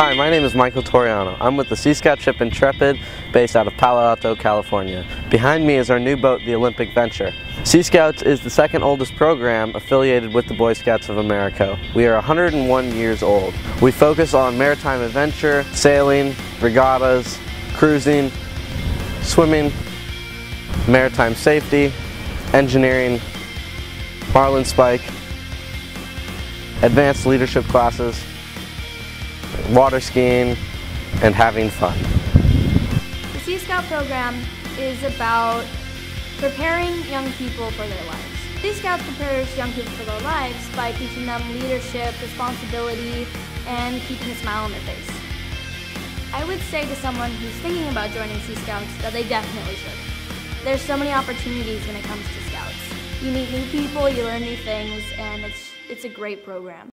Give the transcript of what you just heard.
Hi, my name is Michael Toriano. I'm with the Sea Scout ship Intrepid, based out of Palo Alto, California. Behind me is our new boat, the Olympic Venture. Sea Scouts is the second oldest program affiliated with the Boy Scouts of America. We are 101 years old. We focus on maritime adventure, sailing, regattas, cruising, swimming, maritime safety, engineering, marlin spike, advanced leadership classes, water skiing, and having fun. The Sea Scout program is about preparing young people for their lives. Sea Scouts prepares young people for their lives by teaching them leadership, responsibility, and keeping a smile on their face. I would say to someone who's thinking about joining Sea Scouts that they definitely should. There's so many opportunities when it comes to Scouts. You meet new people, you learn new things, and it's, it's a great program.